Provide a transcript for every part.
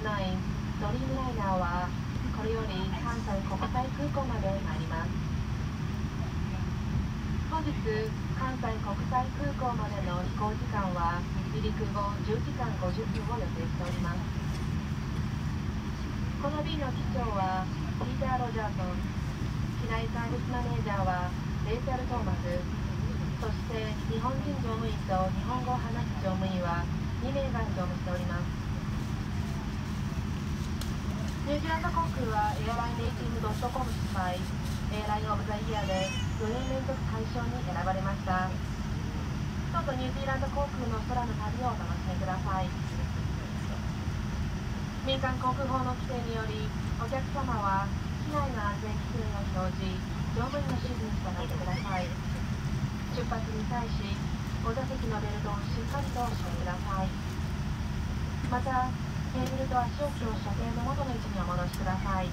ドリームライナーはこれより関西国際空港まで参ります。本日関西国際空港までの飛行時間は離陸後10時間50分を予定しております。この便の機長はピーター・ロジャーソン機内サービスマネージャーはレイチャル・トーマスそして日本人乗務員と日本語を話す乗務員は2名が乗務しておりますニュージーランド航空はエアラインレーティング .com 主催エアラインオブザイヤーで4年連続大賞に選ばれました。どうぞニュージーランド航空の空の旅をお楽しみください。民間航空法の規定によりお客様は機内の安全規定を表示乗務員の指示に従ってください。出発に際しご座席のベルトをしっかりとお締めください。またテーブルと足置きを所定の元の位置にお戻しください。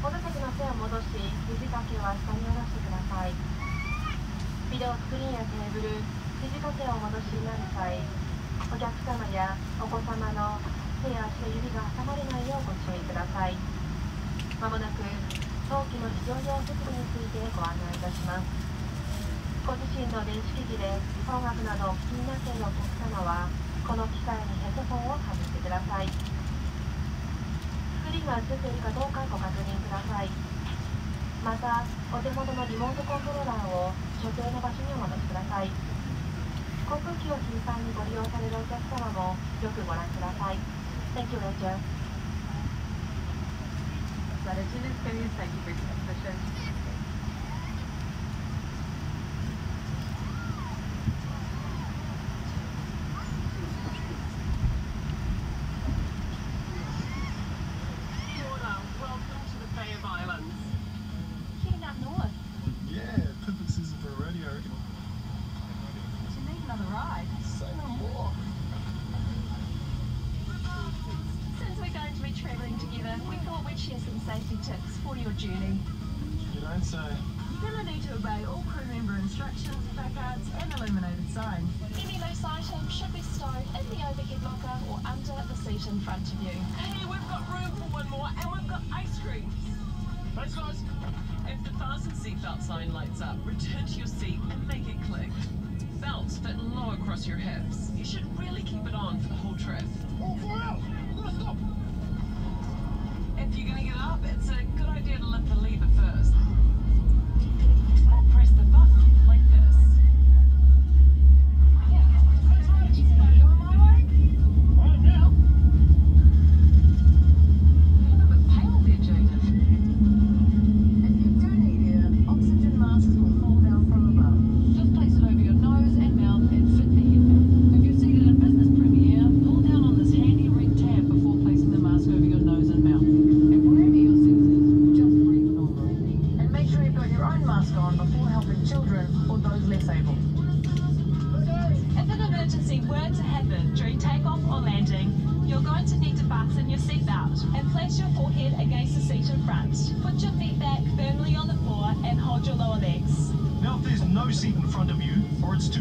ご座席の背を戻し肘掛けは下に下ろしてください。ビデオスクリーンやテーブル肘掛けをお戻しになる際お客様やお子様の手や足の指が挟まれないようご注意ください。まもなく早期の非常用設備についてご案内いたします。ご自身の電子機器で音楽などお聞きになっているお客様はこの機会にヘッドフォンを外してくださいスクリーンが映っているかどうかご確認くださいまたお手元のリモートコントローラーを所定の場所にお戻しください航空機を頻繁にご利用されるお客様もよくご覧ください Thank you, Roger. Strategy experience, thank you for your position. Safety tips for your journey. You don't say. You're going to need to obey all crew member instructions, placards, and illuminated signs. Any loose items should be stowed in the overhead locker or under the seat in front of you. Hey, we've got room for one more, and we've got ice cream. Thanks, guys. If the fasten seatbelt sign lights up, return to your seat and make it click. Belts fit low across your hips. You should really keep it on for the whole trip. Oh, far out! Gotta stop! If you're gonna get up, it's a good idea to lift the lever first. Or press the button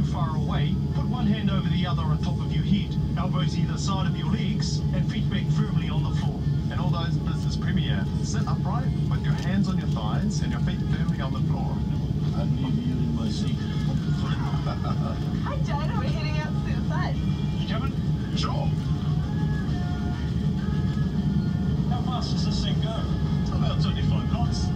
far away, put one hand over the other on top of your head, elbows either side of your legs, and feet back firmly on the floor. And all those business premier, sit upright with your hands on your thighs and your feet firmly on the floor. I need you in my seat. Hi, Jada. We're heading out to the side. Kevin? Sure. How fast does this thing go? About 25 knots.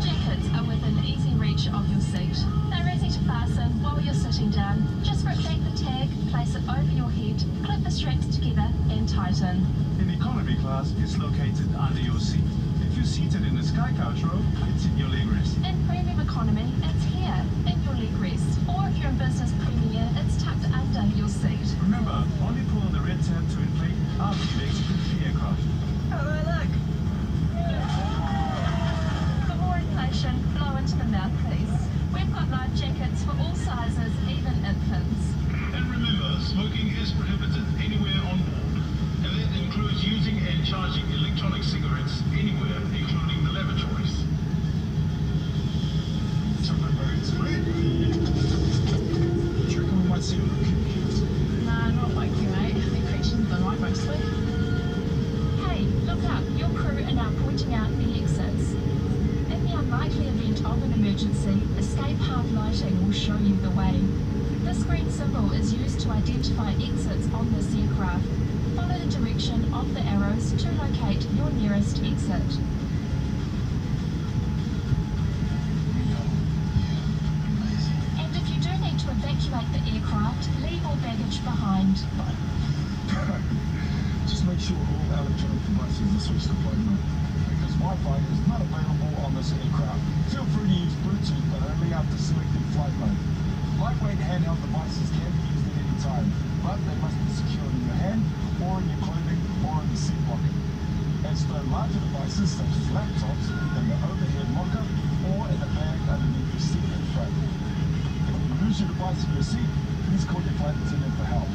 Life jackets are within easy reach of your seat. They're easy to fasten while you're sitting down. Just rip back the tag, place it over your head, clip the straps together and tighten. In economy class, it's located under your seat. If you're seated in the sky couch row, it's in your leg rest. In premium economy, it's here, in your leg rest. Or if you're in business premier, it's tucked under your seat. Remember, only pull on the red tab to inflate after you've exited the aircraft. How do look? station, into the mouthpiece. We've got life jackets for all sizes, even infants. And remember, smoking is prohibited anywhere on board. And that includes using and charging electronic cigarettes anywhere. Locate your nearest exit. And if you do need to evacuate the aircraft, leave all baggage behind. Just make sure all electronic devices are switched to mode. Because Wi-Fi is not available on this aircraft. Feel free to use Bluetooth, but only after selecting flight mode. Lightweight handheld devices can be used at any time, but they must be secured in your hand, or in your clothing, or in the seat pocket. And larger devices such as laptops in the overhead locker, or in the bag underneath your seat in front. If you lose your device in your seat, please call your flight attendant for help.